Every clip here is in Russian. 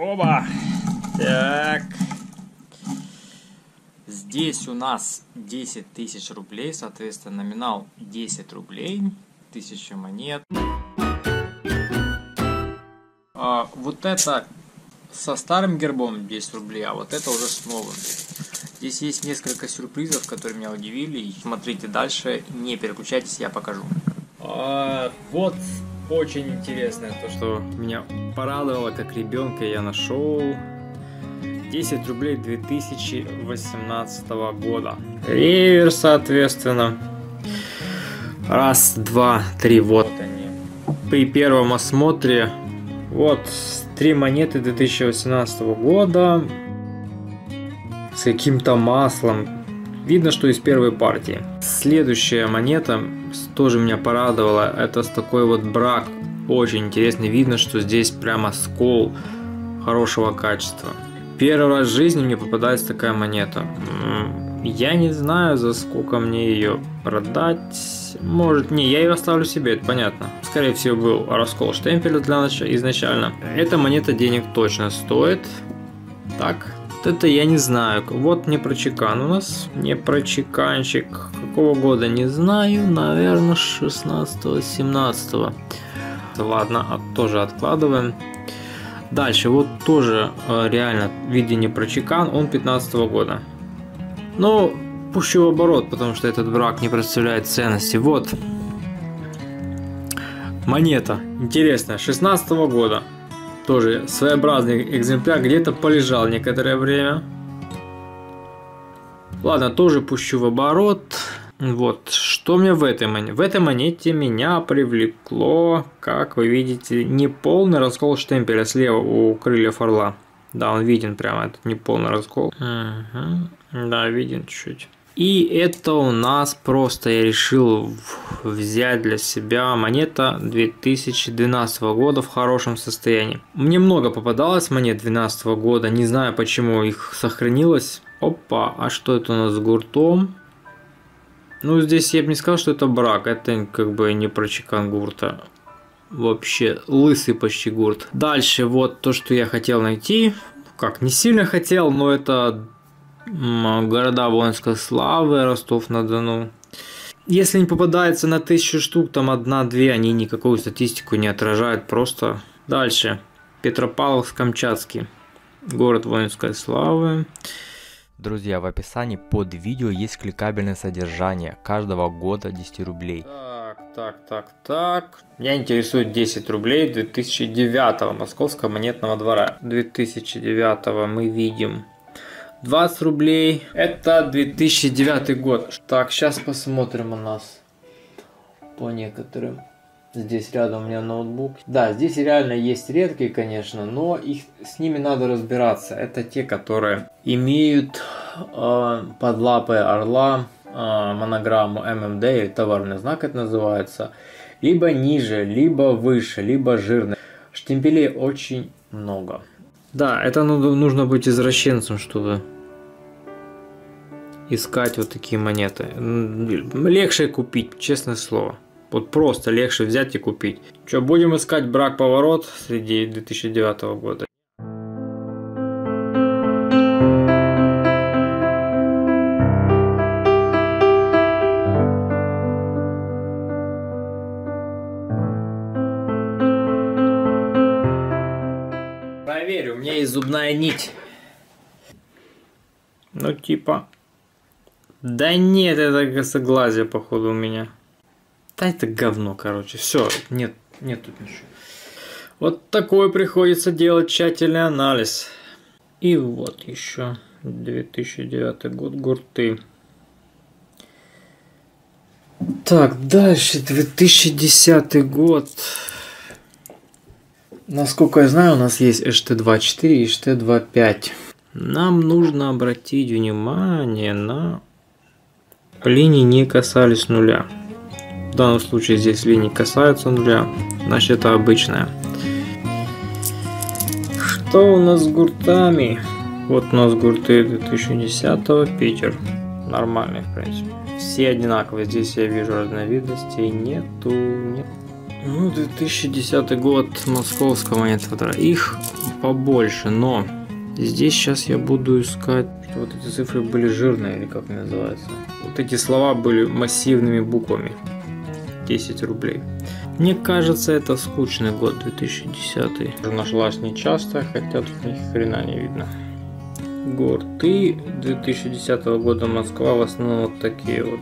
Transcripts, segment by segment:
Оба! Так. Здесь у нас 10 тысяч рублей, соответственно, номинал 10 рублей, 1000 монет. А, вот это со старым гербом 10 рублей, а вот это уже с новым. Здесь есть несколько сюрпризов, которые меня удивили. Смотрите дальше, не переключайтесь, я покажу. А, вот очень интересное то, что меня порадовало как ребенка, я нашел 10 рублей 2018 года. Реверс, соответственно. Раз, два, три, вот они. При первом осмотре вот, три монеты 2018 года с каким-то маслом. Видно, что из первой партии. Следующая монета тоже меня порадовала. Это с такой вот брак. Очень интересный. Видно, что здесь прямо скол хорошего качества. Первый раз в жизни мне попадается такая монета. Я не знаю, за сколько мне ее продать. Может, не, я ее оставлю себе, это понятно. Скорее всего, был раскол штемпеля для начала изначально. Эта монета денег точно стоит. Так, это я не знаю. Вот не прочекан у нас. Не прочеканчик. Какого года, не знаю. Наверное, 16-17. Ладно, тоже откладываем. Дальше, вот тоже э, реально видение про чекан, он 15 -го года. Но пущу в оборот, потому что этот брак не представляет ценности. Вот. Монета. Интересная. 16 -го года. Тоже своеобразный экземпляр. Где-то полежал некоторое время. Ладно, тоже пущу в оборот. Вот, что мне в этой монете? В этой монете меня привлекло, как вы видите, не полный раскол штемпеля слева у крыльев орла. Да, он виден прямо, этот неполный раскол. Угу. Да, виден чуть-чуть. И это у нас просто я решил взять для себя монета 2012 года в хорошем состоянии. Мне много попадалось монет 2012 года, не знаю почему их сохранилось. Опа, а что это у нас с гуртом? Ну, здесь я бы не сказал, что это брак. Это как бы не про чекан гурта. Вообще, лысый почти гурт. Дальше, вот то, что я хотел найти. Как, не сильно хотел, но это города воинской славы, Ростов-на-Дону. Если не попадается на тысячу штук, там одна-две, они никакую статистику не отражают. Просто дальше. Петропавловск-Камчатский. Город воинской славы. Друзья, в описании под видео есть кликабельное содержание каждого года 10 рублей. Так, так, так, так. Меня интересует 10 рублей 2009 Московского монетного двора. 2009 мы видим 20 рублей. Это 2009 год. Так, сейчас посмотрим у нас по некоторым. Здесь рядом у меня ноутбук. Да, здесь реально есть редкие, конечно, но их с ними надо разбираться. Это те, которые имеют э, под лапой орла э, монограмму ММД или товарный знак это называется. Либо ниже, либо выше, либо жирный. Штемпелей очень много. Да, это нужно быть извращенцем, чтобы искать вот такие монеты. Легче купить, честное слово. Вот просто легче взять и купить. Что, будем искать брак-поворот среди 2009 года? Зубная нить. Ну, типа... Да нет, это косоглазие, походу, у меня. Да это говно, короче. Все, нет, нет тут ничего. Вот такой приходится делать тщательный анализ. И вот еще 2009 год, гурты. Так, дальше 2010 год. Насколько я знаю, у нас есть HT24 и HT25. Нам нужно обратить внимание на линии не касались нуля. В данном случае здесь линии касаются нуля, значит это обычная. Что у нас с гуртами? Вот у нас гурты 2010 Питер. Нормальные, в принципе. Все одинаковые. Здесь я вижу разновидностей. Нету. Нет. Ну, 2010 год московского монетоводора. Их побольше, но здесь сейчас я буду искать, что вот эти цифры были жирные, или как они называются. Вот эти слова были массивными буквами. 10 рублей. Мне кажется, это скучный год 2010. Уже нашлась нечасто, хотя тут ни хрена не видно. Горты 2010 года Москва в основном вот такие вот.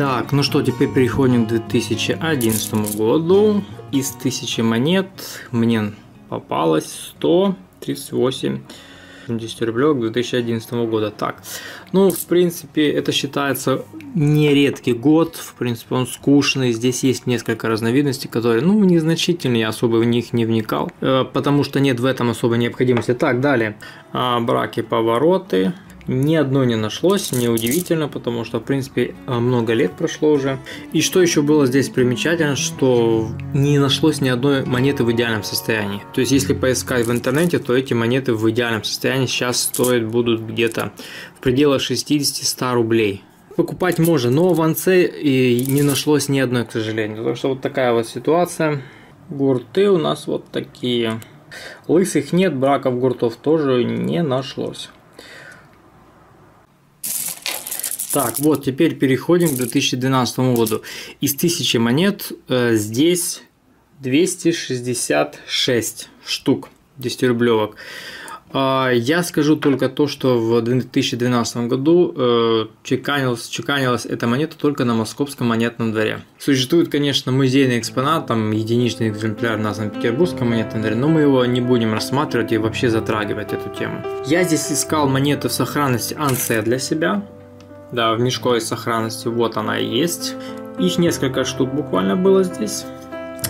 Так, ну что, теперь переходим к 2011 году. Из 1000 монет мне попалось 138 10 рублей 2011 года. Так, ну, в принципе, это считается не редкий год, в принципе, он скучный. Здесь есть несколько разновидностей, которые, ну, незначительные, я особо в них не вникал, э, потому что нет в этом особой необходимости. Так, далее. А, браки, повороты, ни одной не нашлось, неудивительно, потому что, в принципе, э, много лет прошло уже. И что еще было здесь примечательно, что не нашлось ни одной монеты в идеальном состоянии. То есть, если поискать в интернете, то эти монеты в идеальном состоянии сейчас стоят будут где-то в пределах 60-100 рублей. Покупать можно, но в Анце и не нашлось ни одной, к сожалению. Так что вот такая вот ситуация. Гурты у нас вот такие. Лысых нет, браков гуртов тоже не нашлось. Так, вот теперь переходим к 2012 году. Из 1000 монет э, здесь 266 штук 10 рублевок. Э, я скажу только то, что в 2012 году э, чеканилась, чеканилась эта монета только на московском монетном дворе. Существует, конечно, музейный экспонат, там единичный экземпляр на Санкт-Петербургском монетном дворе, но мы его не будем рассматривать и вообще затрагивать эту тему. Я здесь искал монеты в сохранности Ансе для себя. Да, в мешковой сохранности вот она и есть. Их несколько штук буквально было здесь.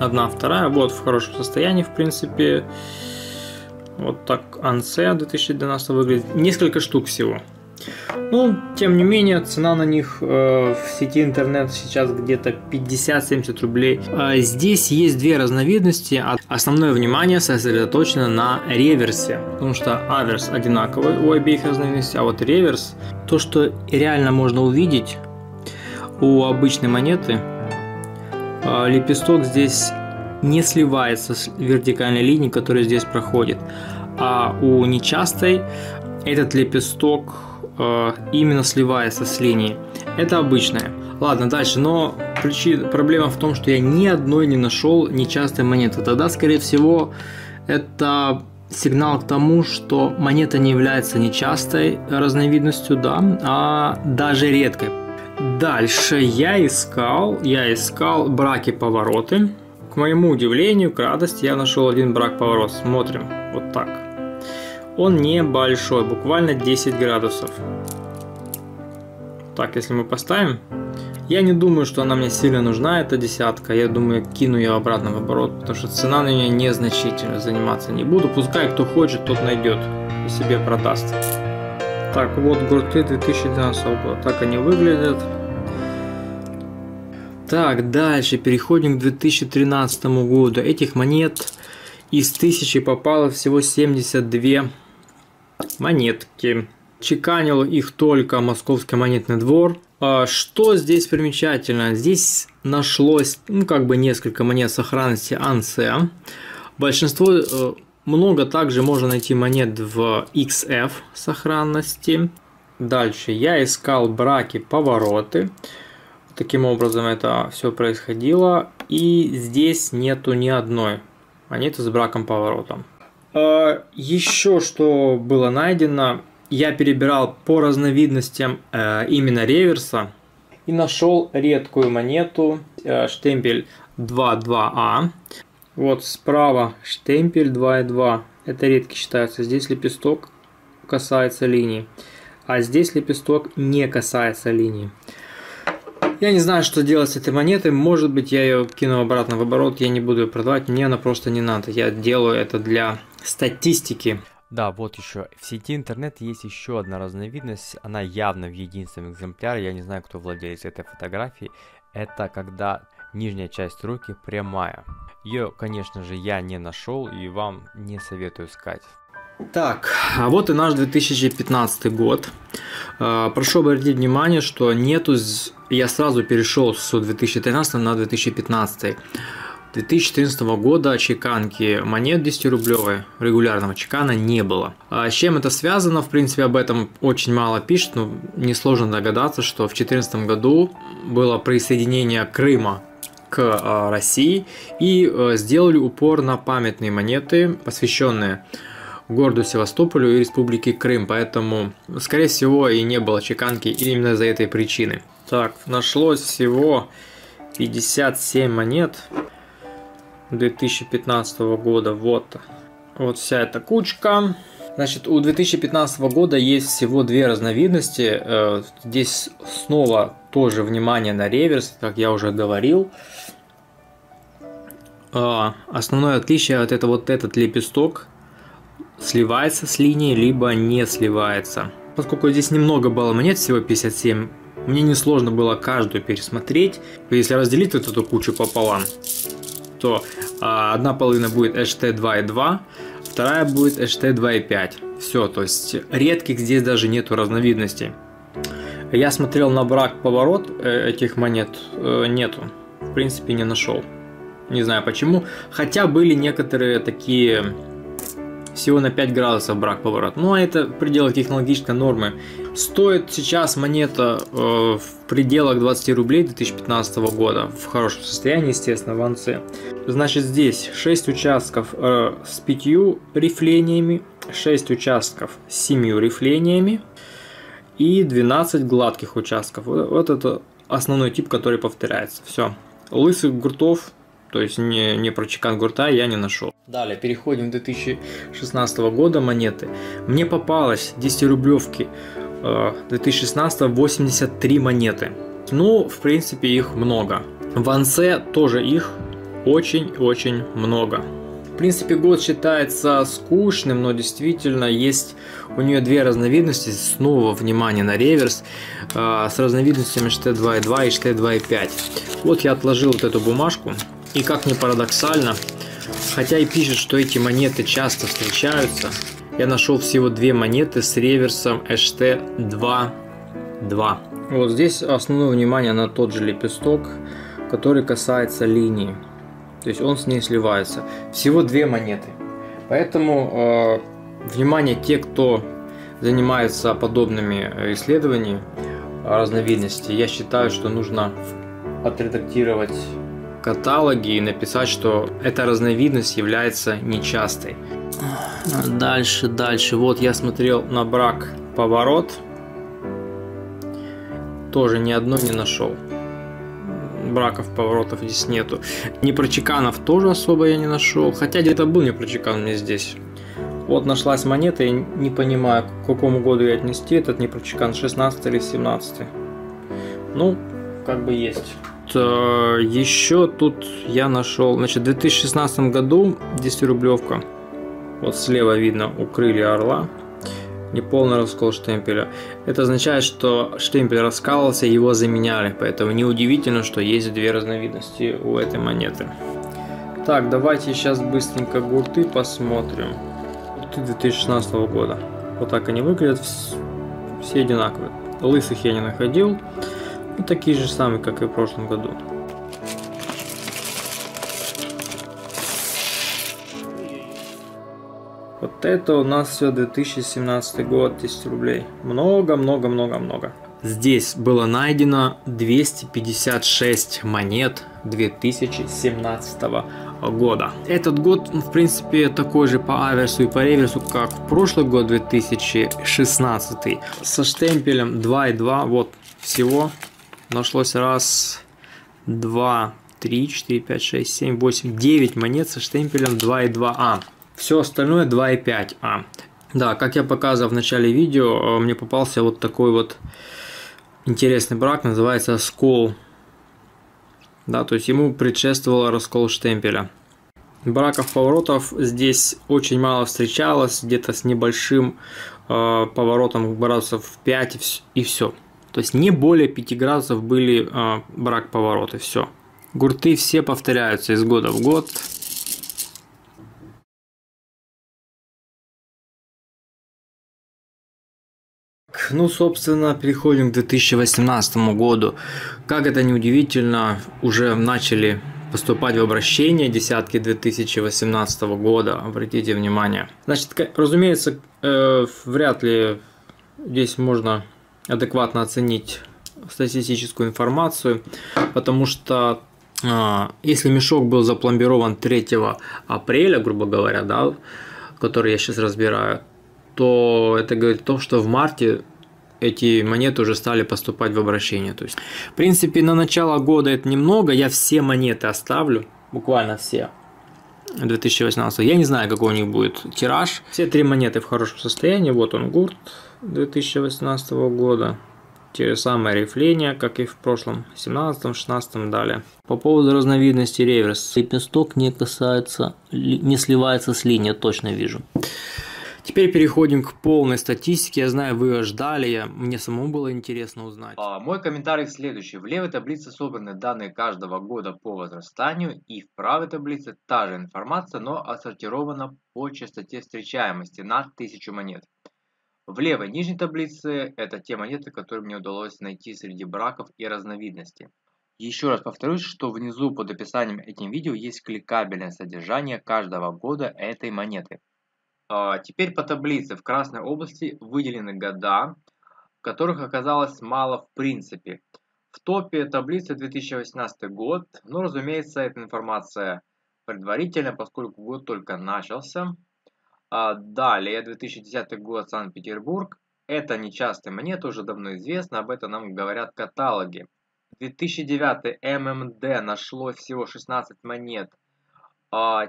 Одна, вторая. Вот в хорошем состоянии, в принципе. Вот так Ансе 2012 выглядит. Несколько штук всего. Ну, тем не менее, цена на них э, в сети интернет сейчас где-то 50-70 рублей. Э, здесь есть две разновидности. А основное внимание сосредоточено на реверсе, потому что аверс одинаковый у обеих разновидностей, а вот реверс, то, что реально можно увидеть у обычной монеты, э, лепесток здесь не сливается с вертикальной линией, которая здесь проходит. А у нечастой этот лепесток э, именно сливается с линией. Это обычное. Ладно, дальше. Но причина, проблема в том, что я ни одной не нашел нечастой монеты. Тогда, скорее всего, это сигнал к тому, что монета не является нечастой разновидностью, да, а даже редкой. Дальше я искал, я искал браки-повороты. К моему удивлению, к радости, я нашел один брак-поворот. Смотрим, вот так. Он небольшой, буквально 10 градусов. Так, если мы поставим, я не думаю, что она мне сильно нужна, эта десятка. Я думаю, кину ее обратно в оборот, потому что цена на нее незначительно, заниматься не буду. Пускай кто хочет, тот найдет и себе продаст. Так, вот гурты 2012 года. Так они выглядят. Так, дальше переходим к 2013 году. Этих монет из 1000 попало всего 72 монетки. Чеканил их только Московский монетный двор. А что здесь примечательно? Здесь нашлось, ну, как бы несколько монет сохранности Ансе. Большинство, э, много также можно найти монет в XF сохранности. Дальше я искал браки, повороты. Таким образом это все происходило. И здесь нету ни одной монеты с браком поворотом. А, еще что было найдено, я перебирал по разновидностям э, именно реверса и нашел редкую монету э, штемпель 2.2а. Вот справа штемпель 2.2. Это редкий считается. Здесь лепесток касается линии, а здесь лепесток не касается линии. Я не знаю, что делать с этой монетой. Может быть, я ее кину обратно в оборот. Я не буду ее продавать. Мне она просто не надо. Я делаю это для статистики. Да, вот еще. В сети интернет есть еще одна разновидность. Она явно в единственном экземпляре. Я не знаю, кто владелец этой фотографии. Это когда нижняя часть руки прямая. Ее, конечно же, я не нашел и вам не советую искать. Так, а вот и наш 2015 год. А, прошу обратить внимание, что нету... Я сразу перешел с 2013 на 2015. 2014 года чеканки монет 10-рублевой регулярного чекана не было. А с чем это связано? В принципе, об этом очень мало пишет, но несложно догадаться, что в 2014 году было присоединение Крыма к а, России и а, сделали упор на памятные монеты, посвященные городу Севастополю и Республике Крым, поэтому, скорее всего, и не было чеканки именно за этой причины. Так, нашлось всего 57 монет 2015 года. Вот, вот вся эта кучка. Значит, у 2015 года есть всего две разновидности. Э, здесь снова тоже внимание на реверс, как я уже говорил. А, основное отличие от это вот этот лепесток сливается с линией, либо не сливается. Поскольку здесь немного было монет, всего 57, мне несложно было каждую пересмотреть. Если разделить вот эту кучу пополам, то а, одна половина будет HT 2.2, вторая будет HT 2.5. Все, то есть редких здесь даже нету разновидностей. Я смотрел на брак поворот э, этих монет, э, нету. В принципе, не нашел. Не знаю почему. Хотя были некоторые такие всего на 5 градусов брак поворот. Ну, а это в пределах технологической нормы. Стоит сейчас монета э, в пределах 20 рублей 2015 года. В хорошем состоянии, естественно, в анце. Значит, здесь 6 участков э, с 5 рифлениями, 6 участков с 7 рифлениями и 12 гладких участков. Вот, вот это основной тип, который повторяется. Все. Лысых гуртов то есть не, не про чекан гурта я не нашел. Далее, переходим к 2016 года монеты. Мне попалось 10 рублевки 2016 83 монеты. Ну, в принципе, их много. В Ансе тоже их очень-очень много. В принципе, год считается скучным, но действительно есть у нее две разновидности. Снова внимание на реверс э, с разновидностями HT2.2 и HT2.5. Вот я отложил вот эту бумажку. И как ни парадоксально, хотя и пишет, что эти монеты часто встречаются, я нашел всего две монеты с реверсом HT 2.2. Вот здесь основное внимание на тот же лепесток, который касается линии. То есть он с ней сливается. Всего две монеты. Поэтому э, внимание те, кто занимается подобными э, исследованиями разновидностей, я считаю, что нужно отредактировать каталоге и написать, что эта разновидность является нечастой. Дальше, дальше. Вот я смотрел на брак поворот. Тоже ни одной не нашел. Браков, поворотов здесь нету. Непрочеканов тоже особо я не нашел. Хотя где-то был непрочекан мне здесь. Вот нашлась монета, я не понимаю, к какому году ее отнести. Этот непрочекан 16 или 17. Ну, как бы есть. Еще тут я нашел, значит, в 2016 году 10-рублевка, вот слева видно у крылья орла, неполный раскол штемпеля. Это означает, что штемпель раскалывался, его заменяли, поэтому неудивительно, что есть две разновидности у этой монеты. Так, давайте сейчас быстренько гурты посмотрим. Гурты 2016 года. Вот так они выглядят, все одинаковые. Лысых я не находил. И такие же самые, как и в прошлом году. Вот это у нас все 2017 год, 10 рублей. Много, много, много, много. Здесь было найдено 256 монет 2017 года. Этот год, в принципе, такой же по аверсу и по реверсу, как в прошлый год 2016. Со штемпелем 2.2, вот всего нашлось раз, два, три, четыре, пять, шесть, семь, восемь, девять монет со штемпелем 2,2А. Все остальное 2,5А. Да, как я показывал в начале видео, э, мне попался вот такой вот интересный брак, называется скол. Да, то есть ему предшествовал раскол штемпеля. Браков поворотов здесь очень мало встречалось, где-то с небольшим э, поворотом градусов 5 и все. То есть не более 5 градусов были э, брак повороты, все. Гурты все повторяются из года в год. Ну, собственно, переходим к 2018 году. Как это неудивительно, уже начали поступать в обращение десятки 2018 года, обратите внимание. Значит, разумеется, э, вряд ли здесь можно адекватно оценить статистическую информацию, потому что э, если мешок был запломбирован 3 апреля, грубо говоря, да, который я сейчас разбираю, то это говорит о том, что в марте эти монеты уже стали поступать в обращение. То есть, в принципе, на начало года это немного, я все монеты оставлю, буквально все. 2018. Я не знаю, какой у них будет тираж. Все три монеты в хорошем состоянии. Вот он гурт 2018 года. Те же самые рифления, как и в прошлом, 17-16 далее. По поводу разновидности реверс. Лепесток не касается, не сливается с линией, точно вижу. Теперь переходим к полной статистике. Я знаю, вы ее ждали, я, мне самому было интересно узнать. А, мой комментарий следующий. В левой таблице собраны данные каждого года по возрастанию, и в правой таблице та же информация, но отсортирована по частоте встречаемости на 1000 монет. В левой нижней таблице это те монеты, которые мне удалось найти среди браков и разновидностей. Еще раз повторюсь, что внизу под описанием этим видео есть кликабельное содержание каждого года этой монеты. А, теперь по таблице. В Красной области выделены года, которых оказалось мало в принципе. В топе таблицы 2018 год, но разумеется эта информация предварительная, поскольку год только начался. А, далее 2010 год Санкт-Петербург. Это нечастые монеты, уже давно известно, об этом нам говорят каталоги. 2009 ММД нашло всего 16 монет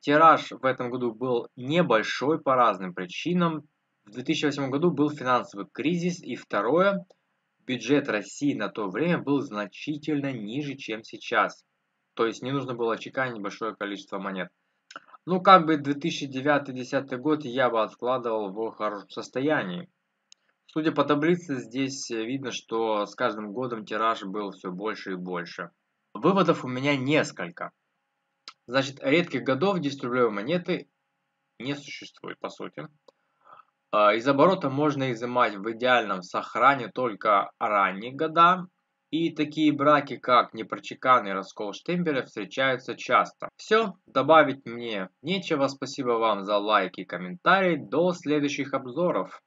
тираж в этом году был небольшой по разным причинам. В 2008 году был финансовый кризис. И второе, бюджет России на то время был значительно ниже, чем сейчас. То есть не нужно было чеканить большое количество монет. Ну, как бы 2009-2010 год я бы откладывал в хорошем состоянии. Судя по таблице, здесь видно, что с каждым годом тираж был все больше и больше. Выводов у меня несколько. Значит, редких годов 10-рублевой монеты не существует, по сути. А, из оборота можно изымать в идеальном сохране только ранние года, и такие браки, как непрочеканный раскол штемпеля, встречаются часто. Все, добавить мне нечего. Спасибо вам за лайки и комментарии. До следующих обзоров.